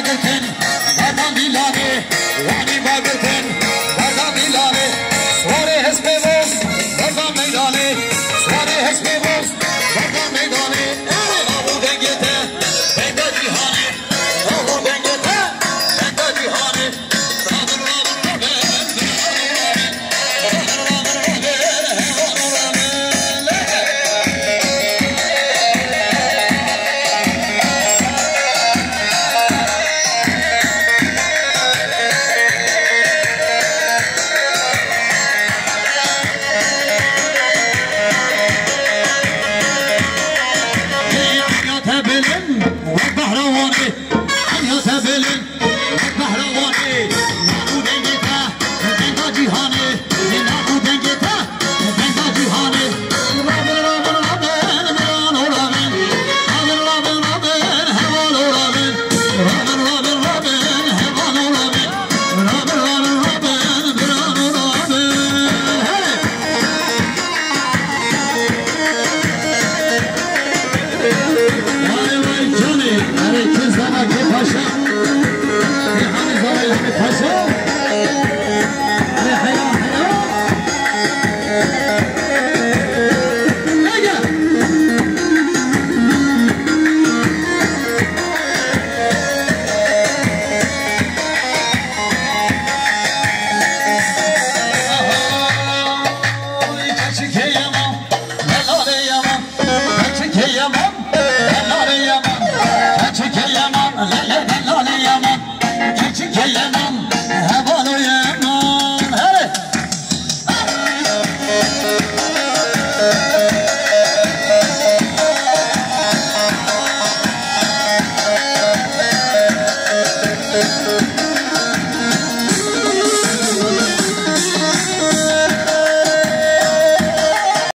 bagırtın, aman ilave, vani bagırtın. That's it.